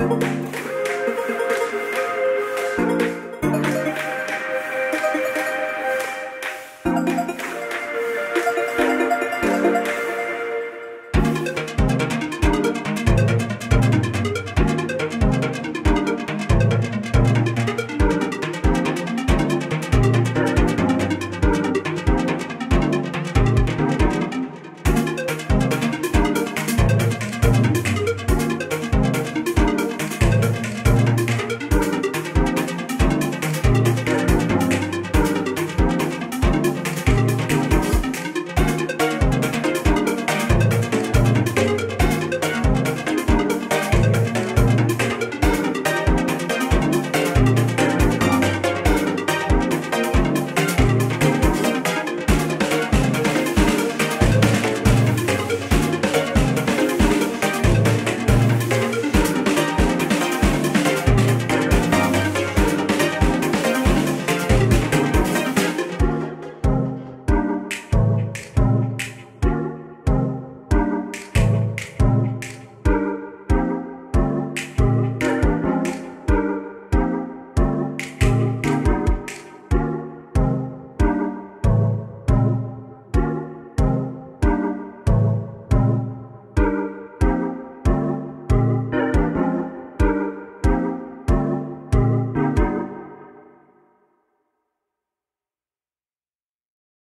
Bye.